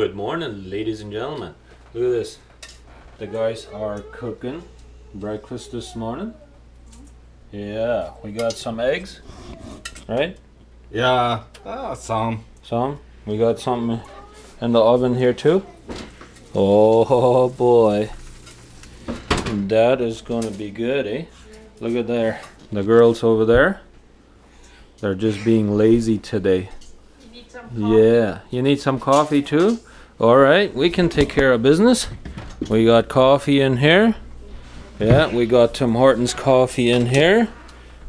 Good morning, ladies and gentlemen. Look at this. The guys are cooking breakfast this morning. Yeah, we got some eggs, right? Yeah, uh, some. Some. We got something in the oven here too. Oh boy. That is gonna be good, eh? Look at there. The girls over there. They're just being lazy today. Yeah. You need some coffee too? Alright, we can take care of business. We got coffee in here. Yeah, we got Tim Hortons coffee in here.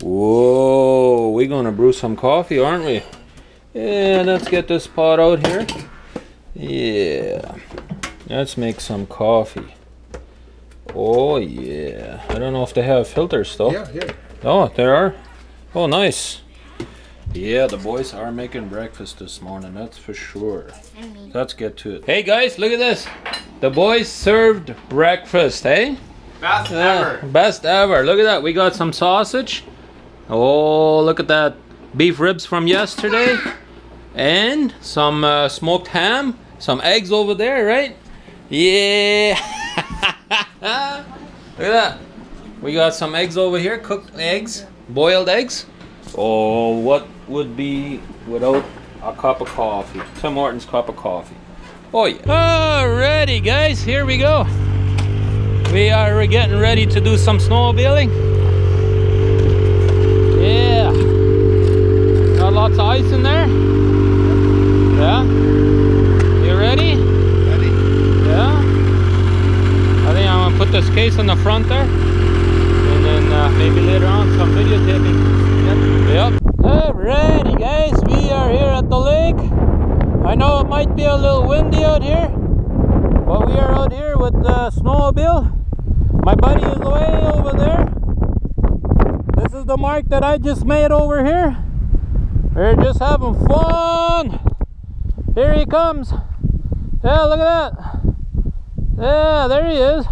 Whoa, we're gonna brew some coffee, aren't we? Yeah, let's get this pot out here. Yeah. Let's make some coffee. Oh yeah. I don't know if they have filters though. Yeah, yeah. Oh, there are. Oh, nice. Yeah, the boys are making breakfast this morning, that's for sure. Let's get to it. Hey guys, look at this. The boys served breakfast, hey? Best Yeah, best ever. Look at that. We got some sausage. Oh, look at that. Beef ribs from yesterday. And some uh, smoked ham. Some eggs over there, right? Yeah. look at that. We got some eggs over here. Cooked eggs. Boiled eggs. Oh, what would be without a cup of coffee? Tim Hortons cup of coffee. Oh, yeah. Alrighty, guys. Here we go. We are getting ready to do some snowmobiling. Yeah. Got lots of ice in there. Yeah. You ready? Ready? Yeah. I think I'm gonna put this case in the front there. And then uh, maybe later on some videotaping. Yep. Yep. Alrighty guys, we are here at the lake. I know it might be a little windy out here. But we are out here with the snowmobile. My buddy is way over there. This is the mark that I just made over here. We're just having fun. Here he comes. Yeah, look at that. Yeah, there he is.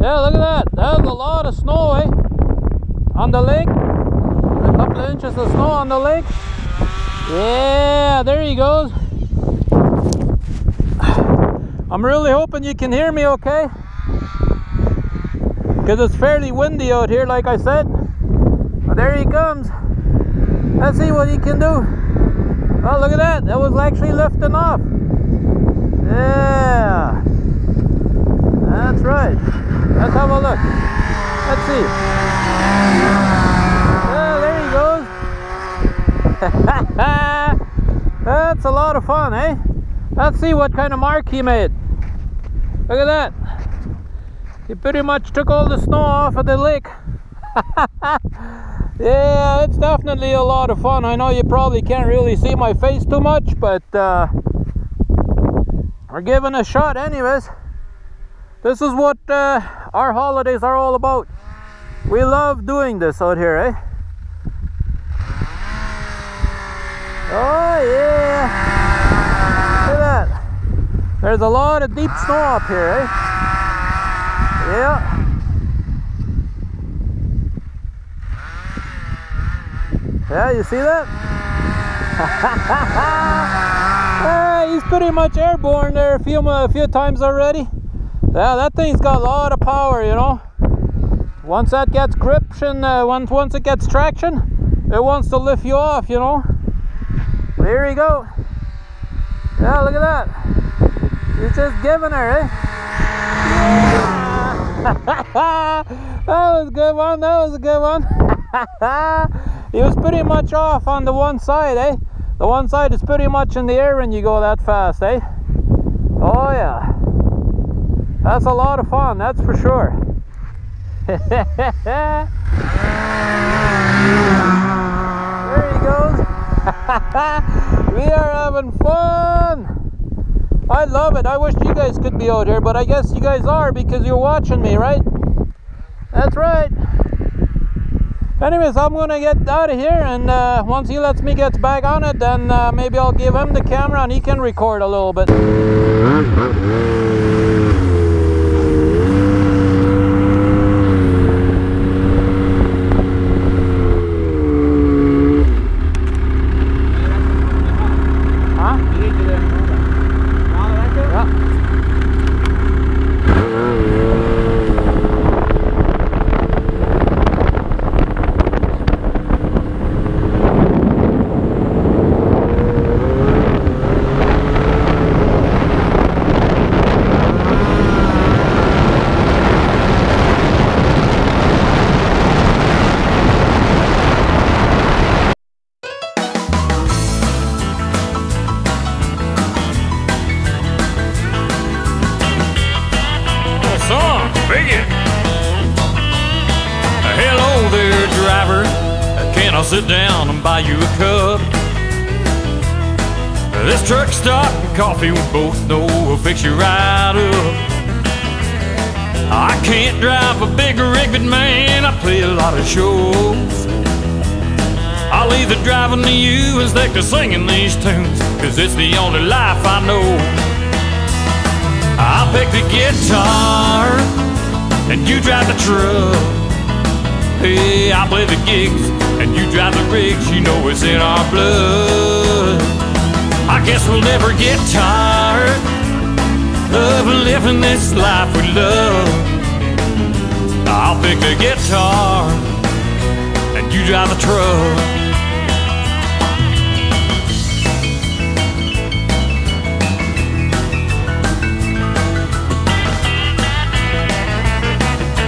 Yeah, look at that. That's a lot of snow, eh? On the lake. A couple of inches of snow on the lake. Yeah, there he goes. I'm really hoping you can hear me okay. Because it's fairly windy out here, like I said. But there he comes. Let's see what he can do. Oh, look at that. That was actually lifting off. Yeah. That's right. Let's have a look. Let's see. Yeah, there he goes. That's a lot of fun, eh? Let's see what kind of mark he made. Look at that. He pretty much took all the snow off of the lake. yeah, it's definitely a lot of fun. I know you probably can't really see my face too much, but uh, we're giving a shot anyways. This is what uh, our holidays are all about. We love doing this out here, eh? Oh yeah! Look at that. There's a lot of deep snow up here, eh? Yeah. Yeah, you see that? Ah, he's pretty much airborne there a few a few times already. Yeah, that thing's got a lot of power, you know. Once that gets gripption, uh, once once it gets traction, it wants to lift you off, you know. There you go. Yeah, look at that. He's just giving her, eh? that was a good one. That was a good one. he was pretty much off on the one side, eh? The one side is pretty much in the air when you go that fast, eh? Oh yeah. That's a lot of fun, that's for sure. there he goes. we are having fun. I love it. I wish you guys could be out here, but I guess you guys are because you're watching me, right? That's right. Anyways, I'm gonna get out of here, and uh, once he lets me get back on it, then uh, maybe I'll give him the camera and he can record a little bit. Sit down and buy you a cup. This truck stop and coffee we both know will fix you right up. I can't drive a big rig, but man, I play a lot of shows. I'll either drive them to you instead of singing these tunes, cause it's the only life I know. I'll pick the guitar, and you drive the truck. Hey, I play the gigs, and you drive the rigs, you know it's in our blood. I guess we'll never get tired of living this life we love. I'll pick the guitar, and you drive the truck.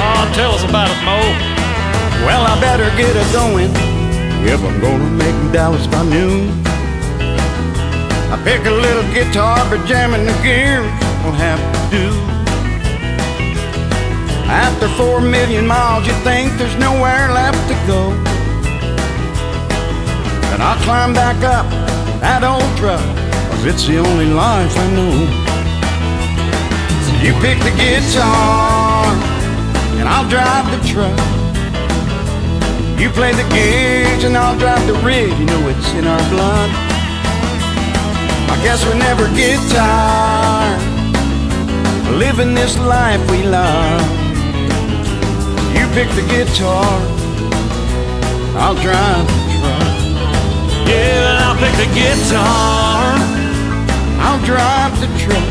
Oh, tell us about it, Mo. I better get it going if I'm gonna make Dallas by noon. I pick a little guitar, but jamming the gears won't have to do. After four million miles, you think there's nowhere left to go. And I'll climb back up that old truck, cause it's the only life I know. So you pick the guitar, and I'll drive the truck. You play the gigs and I'll drive the rig, you know it's in our blood. I guess we never get tired living this life we love. You pick the guitar, I'll drive the truck. Yeah, I'll pick the guitar. I'll drive the truck,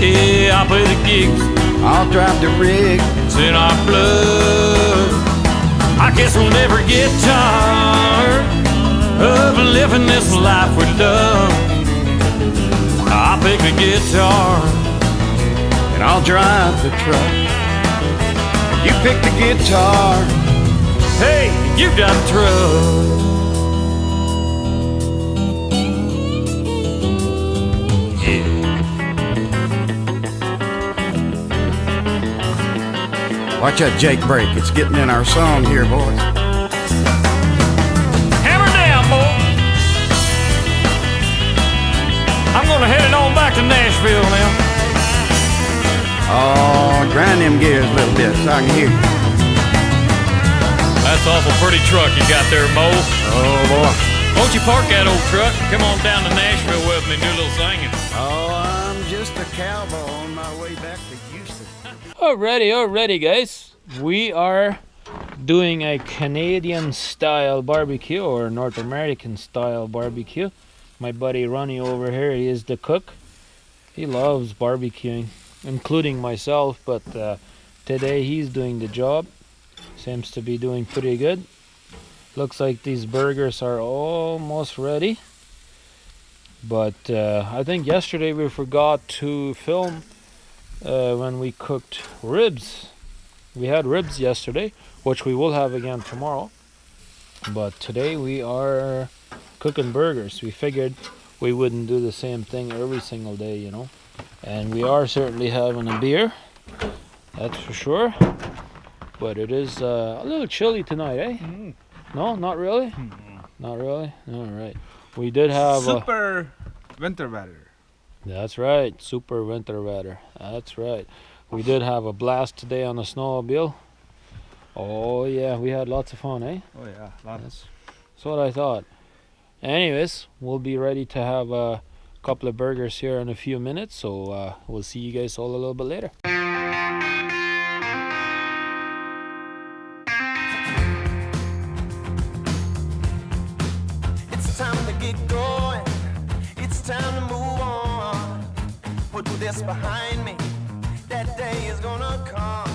Yeah, I'll play the gigs. I'll drive the rig. It's in our blood. I guess we'll never get tired of living this life we love. I'll pick the guitar. and I'll drive the truck. You pick the guitar, Hey, you drive the truck. Watch that Jake brake. It's getting in our song here, boys. Hammer down, boy. I'm gonna head it on back to Nashville now. Oh, grind them gears a little bit so I can hear you. That's awful pretty truck you got there, Mo. Oh boy. Won't you park that old truck? Come on down to Nashville with me and do a little singing. Oh, I'm just a cowboy on my way back to. Alrighty, alrighty, guys. We are doing a Canadian style barbecue or North American style barbecue. My buddy Ronnie over here, he is the cook. He loves barbecuing, including myself, but uh, today he's doing the job. Seems to be doing pretty good. Looks like these burgers are almost ready. But uh, I think yesterday we forgot to film uh, when we cooked ribs. We had ribs yesterday, which we will have again tomorrow. But today we are cooking burgers. We figured we wouldn't do the same thing every single day, you know. And we are certainly having a beer, that's for sure. But it is uh, a little chilly tonight, eh? No, not really. Not really. All right. We did have. Super winter weather. That's right. Super winter weather. That's right. We did have a blast today on the snowmobile. Oh yeah, we had lots of fun, eh? Oh yeah, lots. That's, that's what I thought. Anyways, we'll be ready to have a couple of burgers here in a few minutes, so uh, we'll see you guys all a little bit later. This behind me. That day is gonna come.